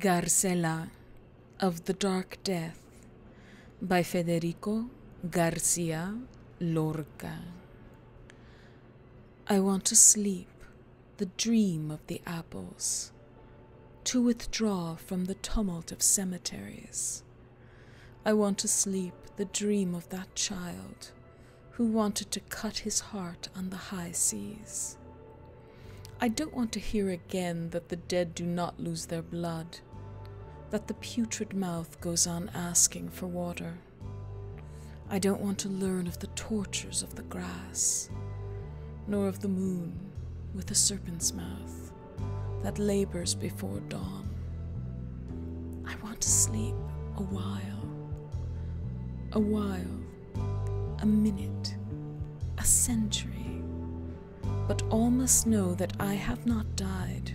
Gacela of the Dark Death by Federico Garcia Lorca. I want to sleep, the dream of the apples, to withdraw from the tumult of cemeteries. I want to sleep, the dream of that child who wanted to cut his heart on the high seas. I don't want to hear again that the dead do not lose their blood, that the putrid mouth goes on asking for water. I don't want to learn of the tortures of the grass, nor of the moon with a serpent's mouth that labors before dawn. I want to sleep a while, a while, a minute, a century but all must know that I have not died,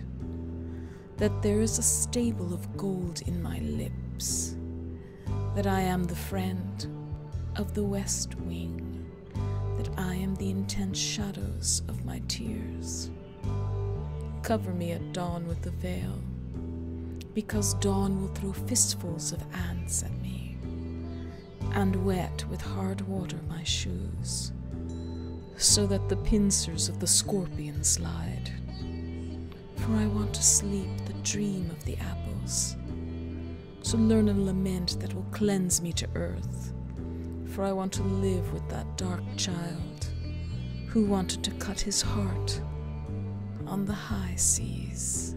that there is a stable of gold in my lips, that I am the friend of the west wing, that I am the intense shadows of my tears. Cover me at dawn with the veil, because dawn will throw fistfuls of ants at me, and wet with hard water my shoes so that the pincers of the scorpion slide. For I want to sleep the dream of the apples, to learn a lament that will cleanse me to earth. For I want to live with that dark child who wanted to cut his heart on the high seas.